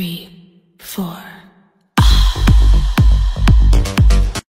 Three, four.